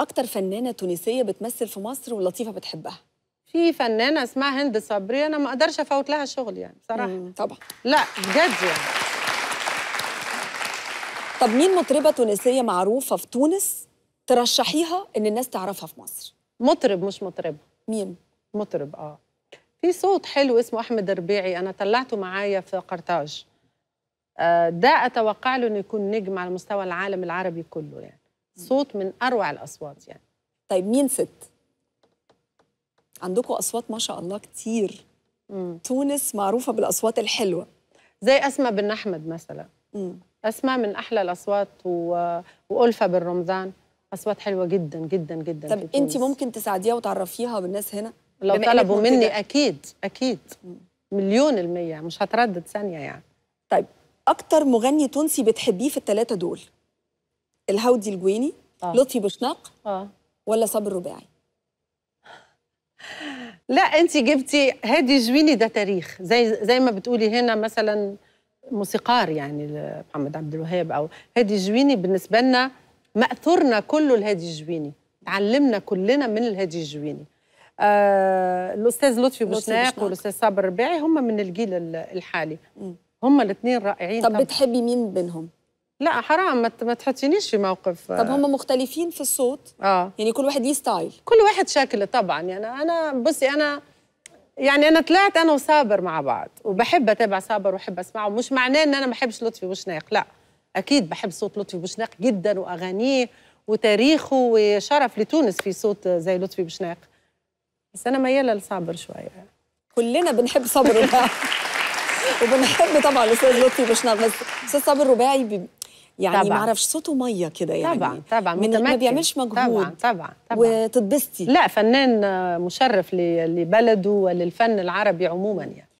أكتر فنانة تونسية بتمثل في مصر ولطيفة بتحبها؟ في فنانة اسمها هند صبري أنا ما أقدرش أفوت لها شغل يعني بصراحة. مم، طبعا. لا بجد يعني. طب مين مطربة تونسية معروفة في تونس ترشحيها إن الناس تعرفها في مصر؟ مطرب مش مطربه مين؟ مطرب آه. في صوت حلو اسمه أحمد ربيعي أنا طلعته معايا في قرطاج. آه، ده أتوقع له إنه يكون نجم على مستوى العالم العربي كله يعني. صوت من أروع الأصوات يعني. طيب مين ست؟ عندكم أصوات ما شاء الله كتير. مم. تونس معروفة بالأصوات الحلوة. زي أسماء بن أحمد مثلا. مم. أسماء من أحلى الأصوات و... وألفة بن رمضان أصوات حلوة جدا جدا جدا طب انت. ممكن تساعديها وتعرفيها بالناس هنا؟ لو طلبوا مني منتجة. أكيد أكيد. مليون المية مش هتردد ثانية يعني. طيب أكتر مغني تونسي بتحبيه في الثلاثه دول؟ الهادي الجويني آه. لطفي بوشناق آه ولا صابر رباعي لا انت جبتي هادي جويني ده تاريخ زي زي ما بتقولي هنا مثلا موسيقار يعني محمد عبد الوهاب أو هادي جويني بالنسبة لنا مأثورنا كله الهادي جويني تعلمنا كلنا من الهادي جويني آه الأستاذ لطفي بوشناق. والأستاذ صابر الرباعي هم من الجيل ال- الحالي. هم الاثنين رائعين طب طبعاً. بتحبي مين بينهم لا حرام. ما تحطينيش في موقف. طب هم مختلفين في الصوت؟ آه. يعني كل واحد ليه style. كل واحد شكل طبعا. يعني أنا بصي أنا يعني أنا طلعت أنا وصابر مع بعض وبحب أتابع صابر وبحب أسمعه. مش معناه إن أنا ما بحبش لطفي بوشناق لا أكيد بحب صوت لطفي بوشناق جدا وأغانيه وتاريخه وشرف لتونس في صوت زي لطفي بوشناق بس أنا ميالة لصابر شوية. كلنا بنحب صابر وبنحب طبعا الاستاذ لطفي بوشناق بس الاستاذ صابر رباعي يعني ما. أعرفش صوته مية كده يعني. طبعا طبعا من ما. بيعملش مجهود. طبعا طبعا. طبعا وتتبسطي. لا فنان مشرف لبلده وللفن العربي عموما يعني.